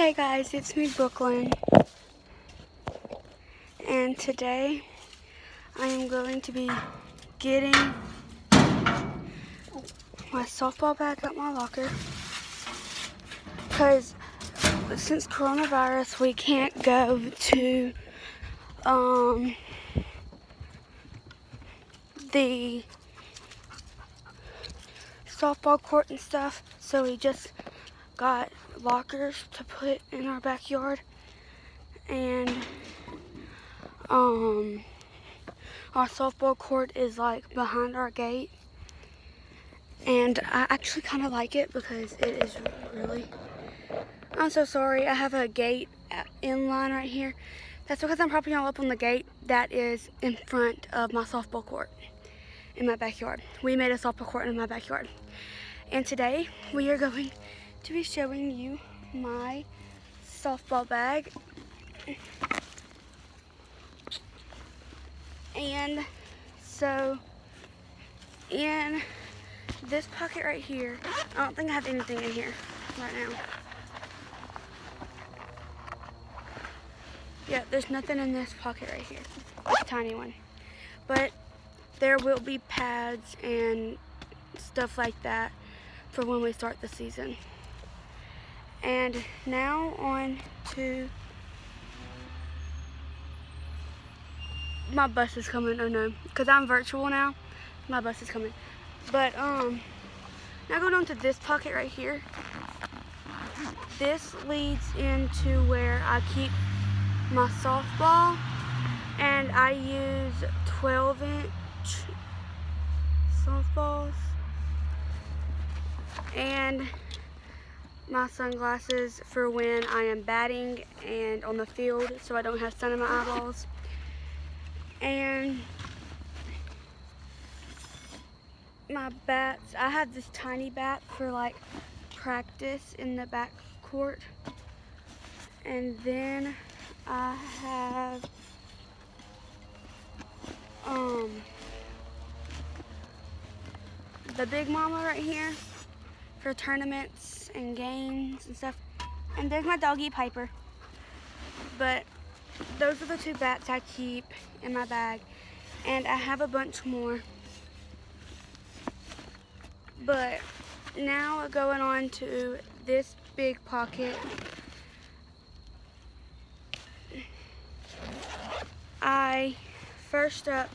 Hey guys, it's me Brooklyn. And today I am going to be getting my softball bag at my locker. Because since coronavirus we can't go to um, the softball court and stuff. So we just got lockers to put in our backyard. And um, our softball court is like behind our gate. And I actually kind of like it because it is really, I'm so sorry. I have a gate in line right here. That's because I'm propping all up on the gate that is in front of my softball court in my backyard. We made a softball court in my backyard. And today we are going to be showing you my softball bag. And so in this pocket right here, I don't think I have anything in here right now. Yeah, there's nothing in this pocket right here. Tiny one. But there will be pads and stuff like that for when we start the season. And now on to my bus is coming. Oh no, because I'm virtual now. My bus is coming. But um, now going on to this pocket right here. This leads into where I keep my softball, and I use 12 inch softballs and my sunglasses for when I am batting and on the field so I don't have sun in my eyeballs. And my bats, I have this tiny bat for like practice in the back court. And then I have um the big mama right here for tournaments and games and stuff. And there's my doggy Piper. But those are the two bats I keep in my bag. And I have a bunch more. But now going on to this big pocket. I first up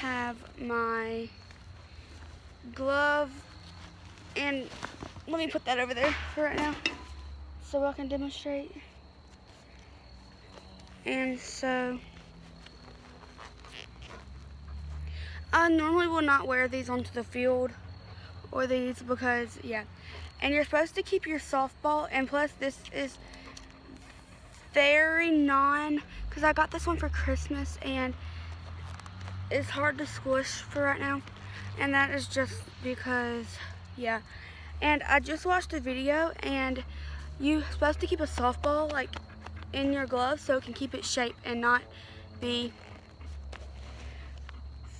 have my glove and let me put that over there for right now so I can demonstrate. And so, I normally will not wear these onto the field or these because, yeah. And you're supposed to keep your softball, and plus this is very non, because I got this one for Christmas, and it's hard to squish for right now. And that is just because yeah. And I just watched a video and you're supposed to keep a softball like in your glove so it can keep its shape and not be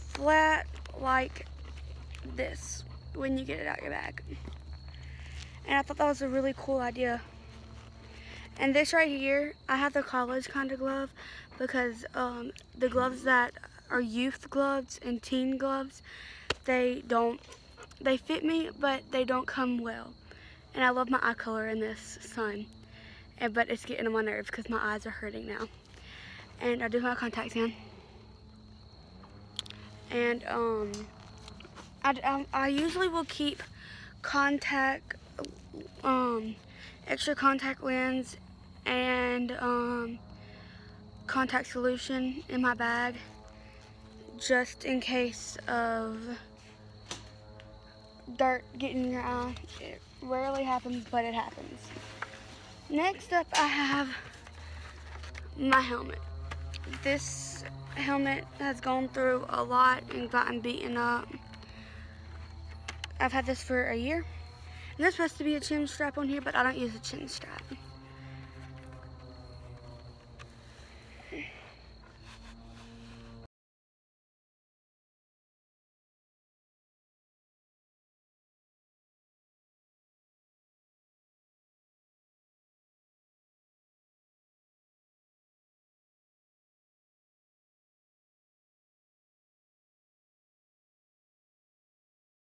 flat like this when you get it out your bag. And I thought that was a really cool idea. And this right here, I have the college kind of glove because um, the gloves that are youth gloves and teen gloves, they don't they fit me, but they don't come well. And I love my eye color in this sun. And, but it's getting on my nerves because my eyes are hurting now. And I do my contacts in. And um, I, I, I usually will keep contact, um, extra contact lens and um, contact solution in my bag just in case of dirt getting in your eye. It rarely happens, but it happens. Next up, I have my helmet. This helmet has gone through a lot and gotten beaten up. I've had this for a year. And there's supposed to be a chin strap on here, but I don't use a chin strap.